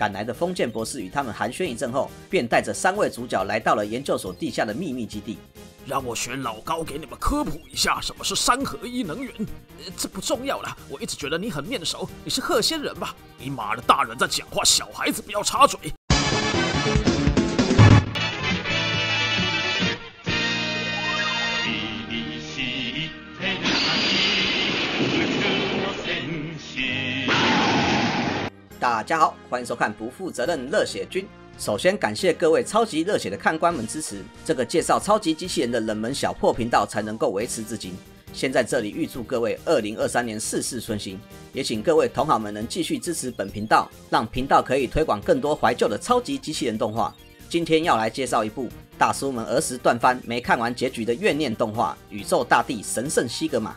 赶来的封建博士与他们寒暄一阵后，便带着三位主角来到了研究所地下的秘密基地。让我选老高给你们科普一下什么是三合一能源。呃，这不重要了。我一直觉得你很面熟，你是鹤仙人吧？你妈的，大人在讲话，小孩子不要插嘴。大家好，欢迎收看不负责任热血君。首先感谢各位超级热血的看官们支持，这个介绍超级机器人的冷门小破频道才能够维持至今。先在这里预祝各位二零二三年事事顺心，也请各位同好们能继续支持本频道，让频道可以推广更多怀旧的超级机器人动画。今天要来介绍一部大叔们儿时断番没看完结局的怨念动画《宇宙大帝神圣西格玛》。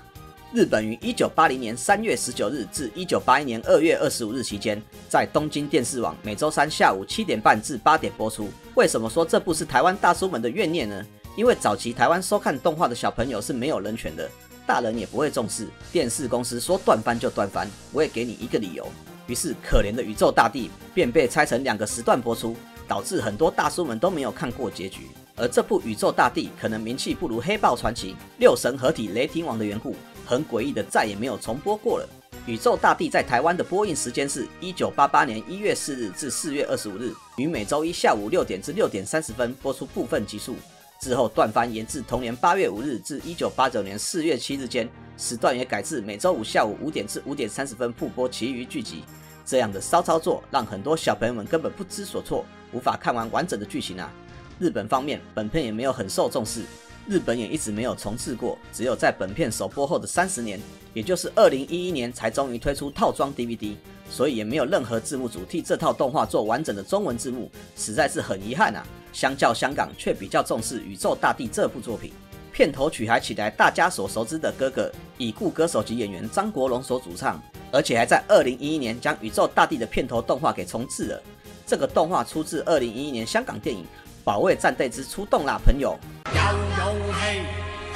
日本于一九八零年三月十九日至一九八一年二月二十五日期间，在东京电视网每周三下午七点半至八点播出。为什么说这部是台湾大叔们的怨念呢？因为早期台湾收看动画的小朋友是没有人权的，大人也不会重视。电视公司说断番就断番，我也给你一个理由。于是可怜的宇宙大帝便被拆成两个时段播出，导致很多大叔们都没有看过结局。而这部宇宙大帝可能名气不如黑豹传奇、六神合体雷霆王的缘故。很诡异的，再也没有重播过了。宇宙大帝在台湾的播映时间是一九八八年一月四日至四月二十五日，于每周一下午六点至六点三十分播出部分集数，之后断番延至同年八月五日至一九八九年四月七日间，时段也改至每周五下午五点至五点三十分复播其余剧集。这样的骚操作让很多小朋友们根本不知所措，无法看完完整的剧情啊。日本方面，本片也没有很受重视。日本也一直没有重置过，只有在本片首播后的三十年，也就是二零一一年才终于推出套装 DVD，所以也没有任何字幕组替这套动画做完整的中文字幕，实在是很遗憾啊。相较香港，却比较重视《宇宙大帝》这部作品，片头曲还取来大家所熟知的哥哥已故歌手及演员张国荣所主唱，而且还在二零一一年将《宇宙大帝》的片头动画给重置了。这个动画出自二零一一年香港电影《保卫战队之出动啦，朋友。有勇气，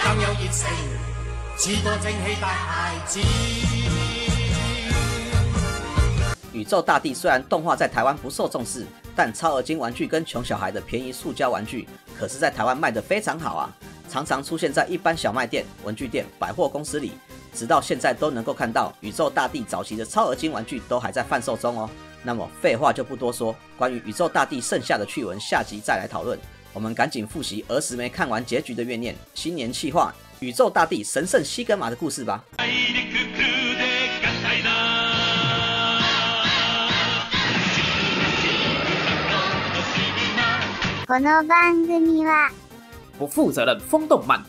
更有热诚，似个正气大孩子。宇宙大帝虽然动画在台湾不受重视，但超合金玩具跟穷小孩的便宜塑胶玩具，可是在台湾卖得非常好啊，常常出现在一般小卖店、文具店、百货公司里，直到现在都能够看到宇宙大帝早期的超合金玩具都还在贩售中哦。那么废话就不多说，关于宇宙大帝剩下的趣闻，下集再来讨论。我们赶紧复习儿时没看完结局的怨念，新年气化宇宙大帝神圣西格玛的故事吧。この番組は不负责任风动漫，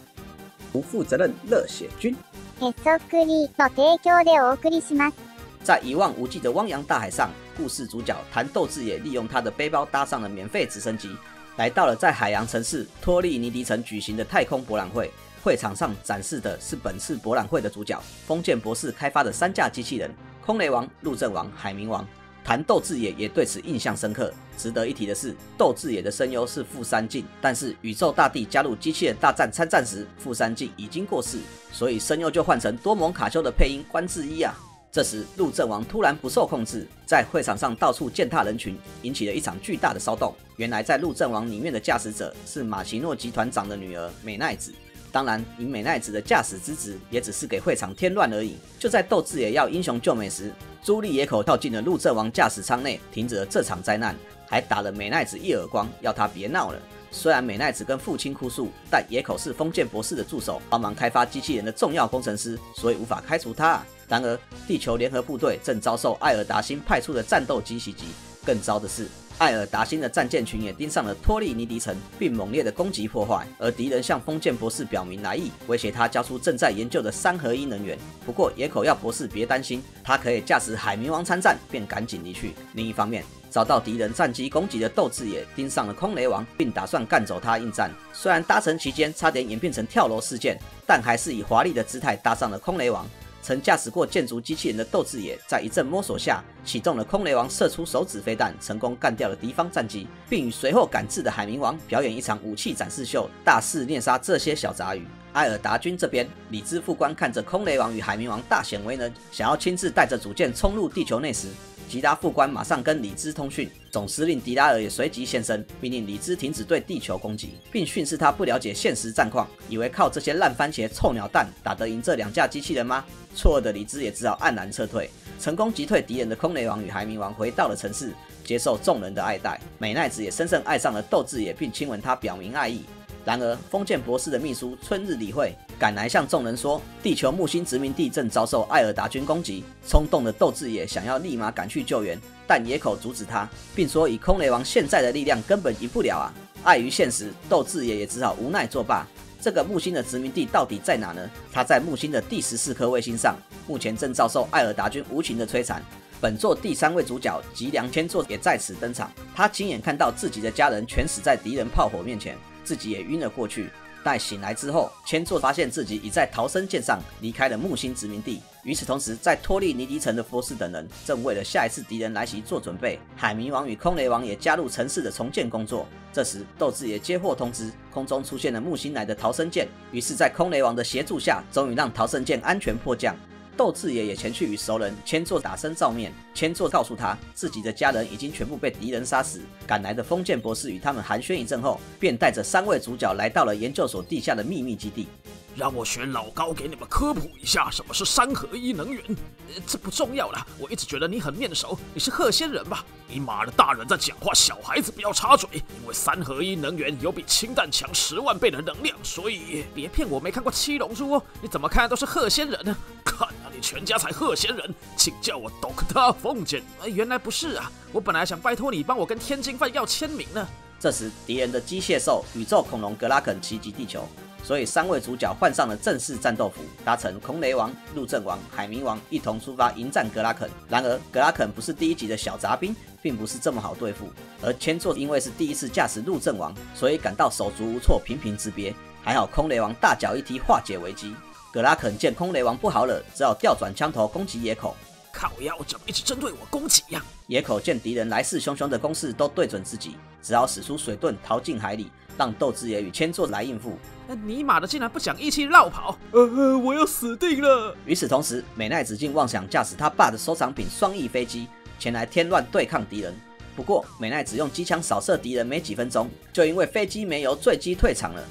不负责任热血军。ヘソクリの提供でお送りします。在一望无际的汪洋大海上， 故事主角谭斗智也利用他的背包搭上了免费直升机。来到了在海洋城市托利尼迪城举行的太空博览会，会场上展示的是本次博览会的主角——封建博士开发的三架机器人：空雷王、陆阵王、海冥王。谭斗智也也对此印象深刻。值得一提的是，斗智也的声优是富山进，但是宇宙大帝加入机器人大战参战时，富山进已经过世，所以声优就换成多蒙卡丘的配音关智一啊。这时，陆阵王突然不受控制，在会场上到处践踏人群，引起了一场巨大的骚动。原来，在陆阵王里面的驾驶者是马奇诺集团长的女儿美奈子。当然，以美奈子的驾驶资质，也只是给会场添乱而已。就在斗智也要英雄救美时，朱莉野口跳进了陆阵王驾驶舱内，停止了这场灾难，还打了美奈子一耳光，要她别闹了。虽然美奈子跟父亲哭诉，但野口是封建博士的助手，帮忙开发机器人的重要工程师，所以无法开除他。然而，地球联合部队正遭受艾尔达星派出的战斗机袭击。更糟的是，艾尔达星的战舰群也盯上了托利尼迪城，并猛烈的攻击破坏。而敌人向封建博士表明来意，威胁他交出正在研究的三合一能源。不过，野口要博士别担心，他可以驾驶海冥王参战，便赶紧离去。另一方面，遭到敌人战机攻击的斗志也盯上了空雷王，并打算干走他应战。虽然搭乘期间差点演变成跳楼事件，但还是以华丽的姿态搭上了空雷王。曾驾驶过建筑机器人的斗志也在一阵摸索下，启动了空雷王射出手指飞弹，成功干掉了敌方战机，并与随后赶至的海冥王表演一场武器展示秀，大肆虐杀这些小杂鱼。埃尔达军这边，李兹副官看着空雷王与海冥王大显威能，想要亲自带着主舰冲入地球内时，吉达副官马上跟李兹通讯，总司令迪拉尔也随即现身，命令李兹停止对地球攻击，并训斥他不了解现实战况，以为靠这些烂番茄、臭鸟蛋打得赢这两架机器人吗？错愕的李兹也只好黯然撤退，成功击退敌人的空雷王与海冥王回到了城市，接受众人的爱戴。美奈子也深深爱上了斗志也，并亲吻他表明爱意。然而，封建博士的秘书春日理会赶来向众人说，地球木星殖民地正遭受艾尔达军攻击。冲动的斗志也想要立马赶去救援，但野口阻止他，并说以空雷王现在的力量根本赢不了啊！碍于现实，斗志也也只好无奈作罢。这个木星的殖民地到底在哪呢？它在木星的第十四颗卫星上，目前正遭受艾尔达军无情的摧残。本作第三位主角吉良千作也在此登场，他亲眼看到自己的家人全死在敌人炮火面前。自己也晕了过去。待醒来之后，千座发现自己已在逃生舰上离开了木星殖民地。与此同时，在托利尼迪城的佛士等人正为了下一次敌人来袭做准备。海迷王与空雷王也加入城市的重建工作。这时，斗志也接获通知，空中出现了木星来的逃生舰。于是，在空雷王的协助下，终于让逃生舰安全迫降。斗志也也前去与熟人千座打声照面，千座告诉他自己的家人已经全部被敌人杀死。赶来的封建博士与他们寒暄一阵后，便带着三位主角来到了研究所地下的秘密基地。让我选老高给你们科普一下什么是三合一能源。这不重要了，我一直觉得你很面熟，你是鹤仙人吧？你妈的，大人在讲话，小孩子不要插嘴。因为三合一能源有比氢弹强十万倍的能量，所以别骗我没看过七龙珠哦。你怎么看都是鹤仙人呢？看啊，你全家才鹤仙人，请叫我 Doctor 凤姐。原来不是啊，我本来想拜托你帮我跟天津饭要签名呢。这时，敌人的机械兽宇宙恐龙格拉肯袭击地球。所以，三位主角换上了正式战斗服，搭乘空雷王、陆阵王、海冥王一同出发迎战格拉肯。然而，格拉肯不是第一集的小杂兵，并不是这么好对付。而千座因为是第一次驾驶陆阵王，所以感到手足无措、频频自憋。还好空雷王大脚一踢化解危机。格拉肯见空雷王不好惹，只好调转枪头攻击野口。靠腰怎么一直针对我攻击呀？野口见敌人来势汹汹的攻势都对准自己，只好使出水遁逃进海里。让斗志也与千座来应付。尼玛的，竟然不讲义气绕跑！呃，我要死定了！与此同时，美奈子竟妄想驾驶他爸的收藏品双翼飞机前来添乱对抗敌人。不过，美奈子用机枪扫射敌人没几分钟，就因为飞机没油坠机退场了。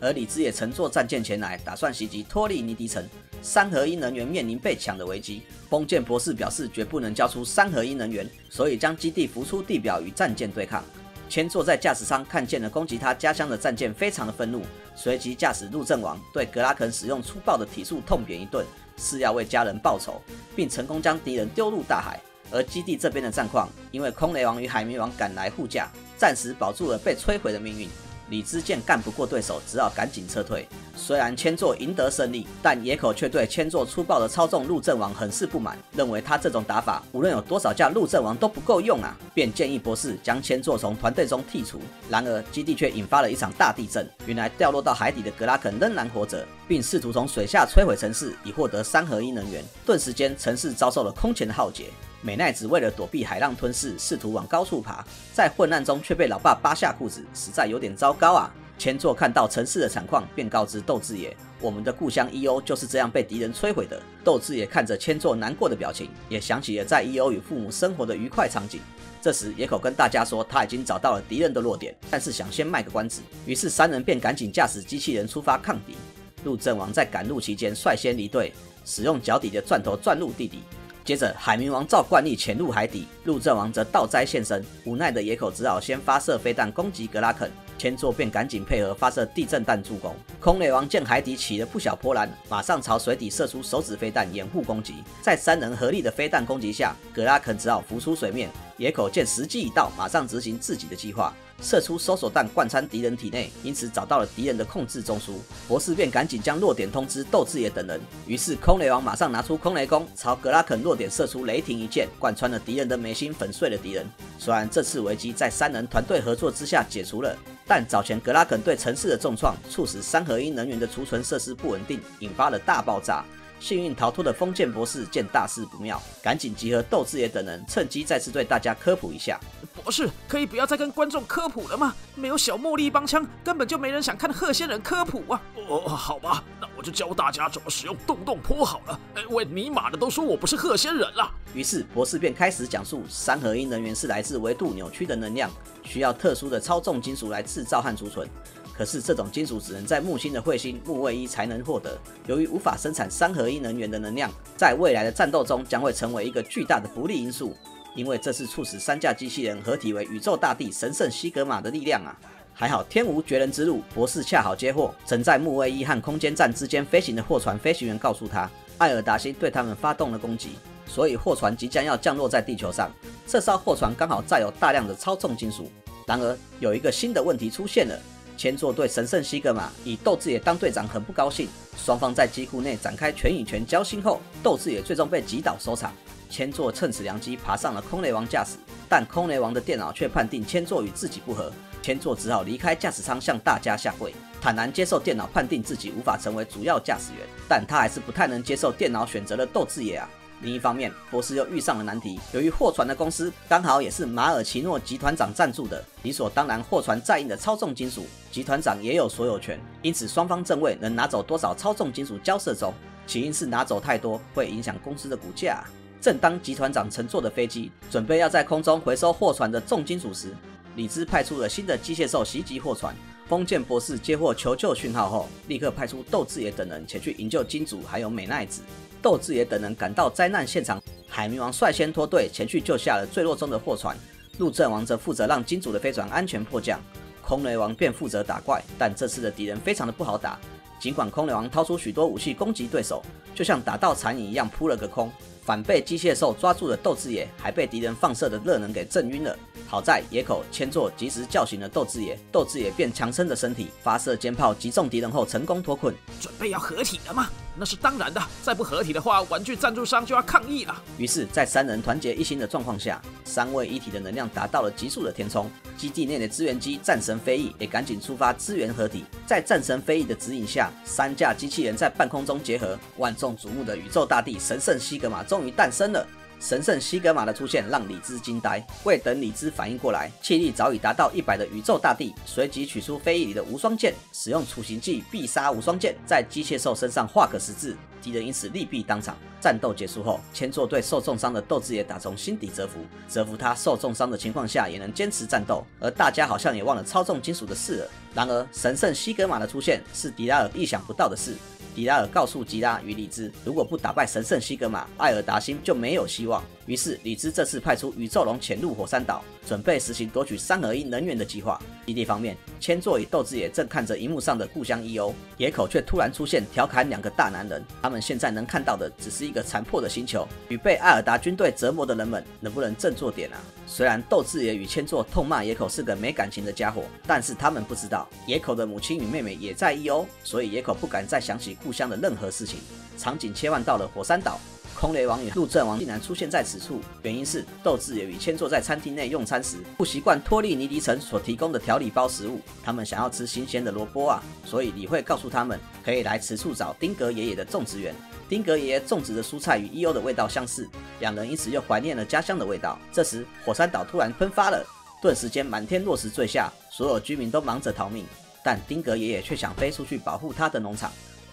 而李兹也乘坐战舰前来，打算袭击托利尼迪城。三合一能源面临被抢的危机，封建博士表示绝不能交出三合一能源，所以将基地浮出地表与战舰对抗。千坐在驾驶舱，看见了攻击他家乡的战舰，非常的愤怒，随即驾驶陆阵王对格拉肯使用粗暴的体术痛扁一顿，是要为家人报仇，并成功将敌人丢入大海。而基地这边的战况，因为空雷王与海绵王赶来护驾，暂时保住了被摧毁的命运。李知健干不过对手，只好赶紧撤退。虽然千座赢得胜利，但野口却对千座粗暴的操纵陆阵王很是不满，认为他这种打法无论有多少架陆阵王都不够用啊，便建议博士将千座从团队中剔除。然而基地却引发了一场大地震，原来掉落到海底的格拉肯仍然活着，并试图从水下摧毁城市，以获得三合一能源。顿时间，城市遭受了空前的浩劫。美奈子为了躲避海浪吞噬，试图往高处爬，在混乱中却被老爸扒下裤子，实在有点糟糕啊！千座看到城市的惨况，便告知斗志野：“我们的故乡伊欧就是这样被敌人摧毁的。”斗志野看着千座难过的表情，也想起了在伊欧与父母生活的愉快场景。这时，野口跟大家说他已经找到了敌人的弱点，但是想先卖个关子。于是三人便赶紧驾驶机器人出发抗敌。陆阵王在赶路期间率先离队，使用脚底的钻头钻入地底。接着，海冥王照惯例潜入海底，陆阵王则倒栽现身。无奈的野口只好先发射飞弹攻击格拉肯，千座便赶紧配合发射地震弹助攻。空雷王见海底起了不小波澜，马上朝水底射出手指飞弹掩护攻击。在三人合力的飞弹攻击下，格拉肯只好浮出水面。野口见时机已到，马上执行自己的计划。射出搜索弹贯穿敌人体内，因此找到了敌人的控制中枢。博士便赶紧将弱点通知斗志野等人。于是空雷王马上拿出空雷弓，朝格拉肯弱点射出雷霆一箭，贯穿了敌人的眉心，粉碎了敌人。虽然这次危机在三人团队合作之下解除了，但早前格拉肯对城市的重创，促使三合一能源的储存设施不稳定，引发了大爆炸。幸运逃脱的封建博士见大事不妙，赶紧集合斗志爷等人，趁机再次对大家科普一下。博士，可以不要再跟观众科普了吗？没有小茉莉帮腔，根本就没人想看鹤仙人科普啊！哦，好吧，那我就教大家怎么使用洞洞坡好了。哎，喂，尼玛的都说我不是鹤仙人了。于是博士便开始讲述三合一能源是来自维度扭曲的能量，需要特殊的超重金属来制造和储存。可是这种金属只能在木星的彗星木卫一才能获得。由于无法生产三合一能源的能量，在未来的战斗中将会成为一个巨大的不利因素。因为这是促使三架机器人合体为宇宙大帝神圣西格玛的力量啊！还好天无绝人之路，博士恰好接获正在木卫一和空间站之间飞行的货船飞行员告诉他，艾尔达星对他们发动了攻击，所以货船即将要降落在地球上。这艘货船刚好载有大量的超重金属。然而有一个新的问题出现了。千座对神圣西格玛以斗志野当队长很不高兴，双方在机库内展开拳与拳交心后，斗志野最终被击倒收场。千座趁此良机爬上了空雷王驾驶，但空雷王的电脑却判定千座与自己不合，千座只好离开驾驶舱向大家下跪，坦然接受电脑判定自己无法成为主要驾驶员，但他还是不太能接受电脑选择了斗志野啊。另一方面，博士又遇上了难题。由于货船的公司刚好也是马尔奇诺集团长赞助的，理所当然，货船载印的超重金属，集团长也有所有权。因此，双方正位能拿走多少超重金属交涉中。起因是拿走太多会影响公司的股价。正当集团长乘坐的飞机准备要在空中回收货船的重金属时，李兹派出了新的机械兽袭击货船。封建博士接获求救讯号后，立刻派出斗志野等人前去营救金主还有美奈子。斗志野等人赶到灾难现场，海冥王率先脱队前去救下了坠落中的货船，陆阵王则负责让金主的飞船安全迫降，空雷王便负责打怪。但这次的敌人非常的不好打，尽管空雷王掏出许多武器攻击对手，就像打到残影一样扑了个空，反被机械兽抓住了斗志野，还被敌人放射的热能给震晕了。好在野口千座及时叫醒了斗志野，斗志野便强撑着身体发射尖炮击中敌人后成功脱困。准备要合体了吗？那是当然的，再不合体的话，玩具赞助商就要抗议了。于是，在三人团结一心的状况下，三位一体的能量达到了急速的填充。基地内的支援机战神飞翼也赶紧出发支援合体。在战神飞翼的指引下，三架机器人在半空中结合，万众瞩目的宇宙大帝神圣西格玛终于诞生了。神圣西格玛的出现让李兹惊呆，未等李兹反应过来，气力早已达到一百的宇宙大帝随即取出飞翼里的无双剑，使用处刑技必杀无双剑，在机械兽身上画个十字，敌人因此利弊当场。战斗结束后，千座对受重伤的斗志也打从心底折服，折服他受重伤的情况下也能坚持战斗，而大家好像也忘了操纵金属的事了。然而，神圣西格玛的出现是迪拉尔意想不到的事。迪拉尔告诉吉拉与里兹，如果不打败神圣西格玛，艾尔达星就没有希望。于是，里兹这次派出宇宙龙潜入火山岛，准备实行夺取三合一能源的计划。基地方面，千座与斗志也正看着荧幕上的故乡 E.O，野口却突然出现，调侃两个大男人。他们现在能看到的只是一个残破的星球，与被艾尔达军队折磨的人们，能不能振作点啊？虽然斗志也与千座痛骂野口是个没感情的家伙，但是他们不知道，野口的母亲与妹妹也在 E.O，所以野口不敢再想起故乡的任何事情。场景切换到了火山岛。空雷王与陆阵王竟然出现在此处，原因是斗志也与千座在餐厅内用餐时不习惯托利尼迪城所提供的调理包食物，他们想要吃新鲜的萝卜啊，所以李慧告诉他们可以来此处找丁格爷爷的种植园。丁格爷爷种植的蔬菜与伊欧的味道相似，两人因此又怀念了家乡的味道。这时火山岛突然喷发了，顿时间满天落石坠下，所有居民都忙着逃命，但丁格爷爷却想飞出去保护他的农场。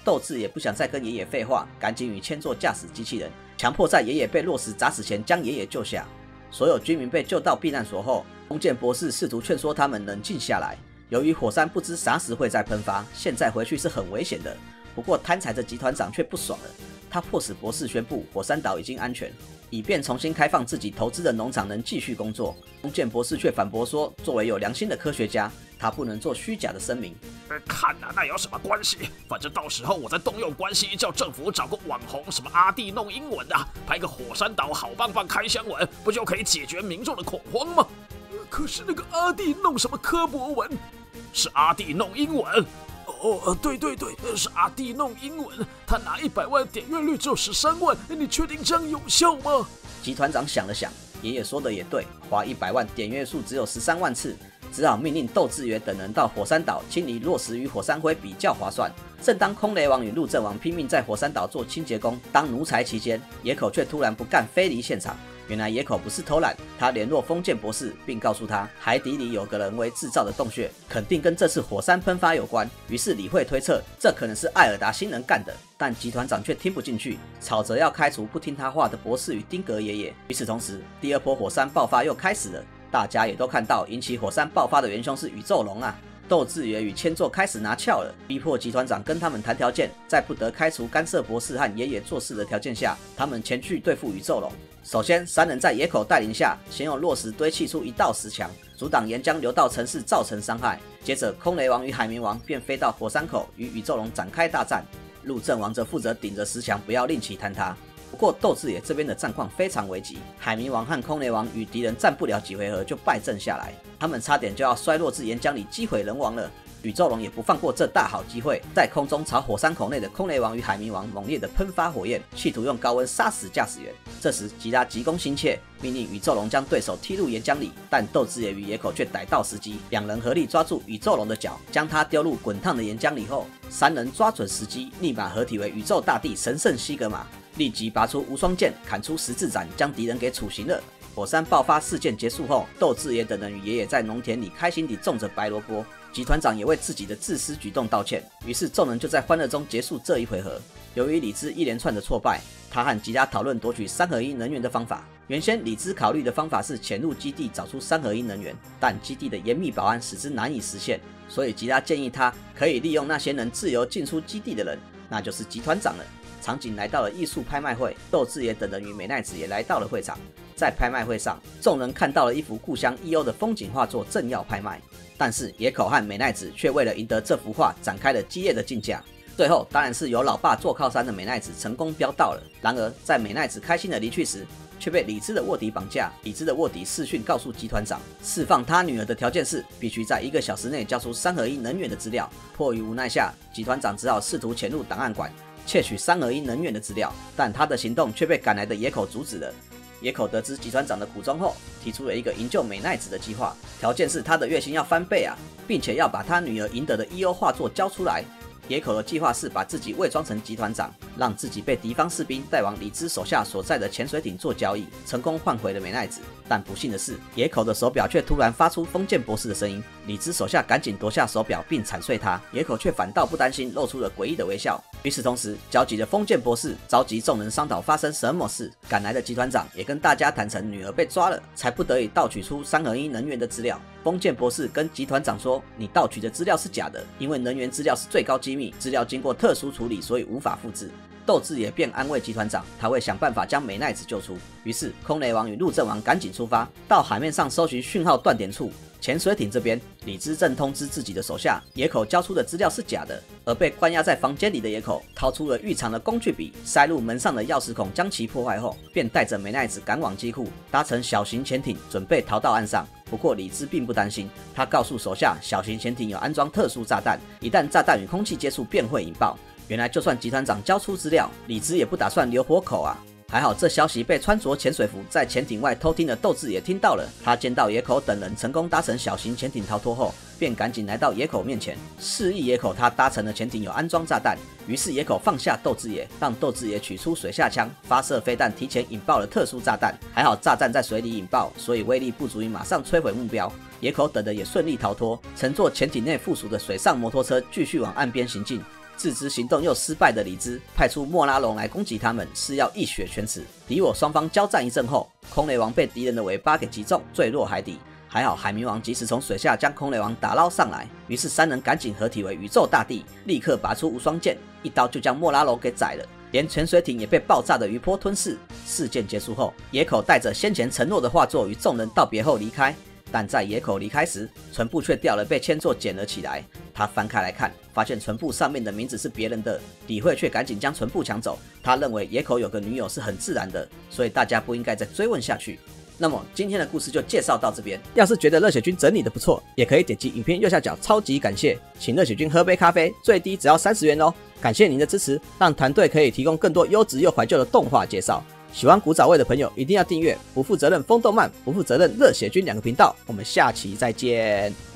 斗志也不想再跟爷爷废话，赶紧与千座驾驶机器人，强迫在爷爷被落石砸死前将爷爷救下。所有居民被救到避难所后，弓箭博士试图劝说他们冷静下来。由于火山不知啥时会再喷发，现在回去是很危险的。不过贪财的集团长却不爽了，他迫使博士宣布火山岛已经安全，以便重新开放自己投资的农场能继续工作。弓箭博士却反驳说，作为有良心的科学家。他不能做虚假的声明。看啊，那有什么关系？反正到时候我再动用关系，叫政府找个网红，什么阿弟弄英文的，拍个火山岛好棒棒开箱文，不就可以解决民众的恐慌吗？可是那个阿弟弄什么科博文？是阿弟弄英文。哦，对对对，是阿弟弄英文。他拿一百万点阅率只有十三万，你确定这样有效吗？集团长想了想，爷爷说的也对，花一百万点阅数只有十三万次。只好命令窦志远等人到火山岛清理落石与火山灰，比较划算。正当空雷王与陆阵王拼命在火山岛做清洁工、当奴才期间，野口却突然不干，飞离现场。原来野口不是偷懒，他联络封建博士，并告诉他海底里有个人为制造的洞穴，肯定跟这次火山喷发有关。于是李慧推测，这可能是艾尔达星人干的，但集团长却听不进去，吵着要开除不听他话的博士与丁格爷爷。与此同时，第二波火山爆发又开始了，大家也都看到引起火山爆发的元凶是宇宙龙啊。斗志也与千座开始拿翘了，逼迫集团长跟他们谈条件，在不得开除干涉博士和爷爷做事的条件下，他们前去对付宇宙龙。首先，三人在野口带领下，先用落石堆砌出一道石墙，阻挡岩浆流到城市造成伤害。接着，空雷王与海绵王便飞到火山口与宇宙龙展开大战，陆阵王则负责顶着石墙，不要令其坍塌。不过斗志野这边的战况非常危急，海绵王和空雷王与敌人战不了几回合就败阵下来，他们差点就要衰落至岩浆里击毁人亡了。宇宙龙也不放过这大好机会，在空中朝火山口内的空雷王与海绵王猛烈的喷发火焰，企图用高温杀死驾驶员。这时吉拉急功心切，命令宇宙龙将对手踢入岩浆里，但斗志野与野口却逮到时机，两人合力抓住宇宙龙的脚，将他丢入滚烫的岩浆里后，三人抓准时机，立马合体为宇宙大帝神圣西格玛。立即拔出无双剑，砍出十字斩，将敌人给处刑了。火山爆发事件结束后，斗志爷等人与爷爷在农田里开心地种着白萝卜。集团长也为自己的自私举动道歉。于是众人就在欢乐中结束这一回合。由于李兹一连串的挫败，他和吉拉讨论夺取三合一能源的方法。原先李兹考虑的方法是潜入基地找出三合一能源，但基地的严密保安使之难以实现。所以吉拉建议他可以利用那些能自由进出基地的人，那就是集团长了。场景来到了艺术拍卖会，斗志也等人与美奈子也来到了会场。在拍卖会上，众人看到了一幅故乡伊欧的风景画作正要拍卖，但是野口和美奈子却为了赢得这幅画展开了激烈的竞价。最后，当然是由老爸做靠山的美奈子成功标到了。然而，在美奈子开心的离去时，却被李智的卧底绑架。李智的卧底视讯告诉集团长，释放他女儿的条件是必须在一个小时内交出三合一能源的资料。迫于无奈下，集团长只好试图潜入档案馆。窃取三合一能源的资料，但他的行动却被赶来的野口阻止了。野口得知集团长的苦衷后，提出了一个营救美奈子的计划，条件是他的月薪要翻倍啊，并且要把他女儿赢得的 E.O 画作交出来。野口的计划是把自己伪装成集团长，让自己被敌方士兵带往李兹手下所在的潜水艇做交易，成功换回了美奈子。但不幸的是，野口的手表却突然发出封建博士的声音，李兹手下赶紧夺下手表并铲碎它，野口却反倒不担心，露出了诡异的微笑。与此同时，焦急的封建博士召集众人商讨发生什么事，赶来的集团长也跟大家坦诚女儿被抓了，才不得已盗取出三合一能源的资料。封建博士跟集团长说：“你盗取的资料是假的，因为能源资料是最高机密，资料经过特殊处理，所以无法复制。”斗志也便安慰集团长，他会想办法将美奈子救出。于是，空雷王与陆阵王赶紧出发，到海面上搜寻讯号断点处。潜水艇这边，李知正通知自己的手下，野口交出的资料是假的。而被关押在房间里的野口，掏出了预藏的工具笔，塞入门上的钥匙孔，将其破坏后，便带着美奈子赶往机库，搭乘小型潜艇，准备逃到岸上。不过李知并不担心，他告诉手下，小型潜艇有安装特殊炸弹，一旦炸弹与空气接触，便会引爆。原来，就算集团长交出资料，李直也不打算留活口啊。还好，这消息被穿着潜水服在潜艇外偷听的斗志也听到了。他见到野口等人成功搭乘小型潜艇逃脱后，便赶紧来到野口面前，示意野口他搭乘的潜艇有安装炸弹。于是野口放下斗志野，让斗志野取出水下枪，发射飞弹，提前引爆了特殊炸弹。还好炸弹在水里引爆，所以威力不足以马上摧毁目标。野口等的也顺利逃脱，乘坐潜艇内附属的水上摩托车，继续往岸边行进。自知行动又失败的李兹派出莫拉龙来攻击他们，是要一雪全耻。敌我双方交战一阵后，空雷王被敌人的尾巴给击中，坠落海底。还好海冥王及时从水下将空雷王打捞上来，于是三人赶紧合体为宇宙大帝，立刻拔出无双剑，一刀就将莫拉龙给宰了。连潜水艇也被爆炸的余波吞噬。事件结束后，野口带着先前承诺的画作与众人道别后离开。但在野口离开时，唇布却掉了，被千座捡了起来。他翻开来看，发现唇布上面的名字是别人的。李慧却赶紧将唇布抢走。他认为野口有个女友是很自然的，所以大家不应该再追问下去。那么今天的故事就介绍到这边。要是觉得热血君整理的不错，也可以点击影片右下角超级感谢，请热血君喝杯咖啡，最低只要三十元哦。感谢您的支持，让团队可以提供更多优质又怀旧的动画介绍。喜欢古早味的朋友一定要订阅不负责任风动漫、不负责任热血军两个频道。我们下期再见。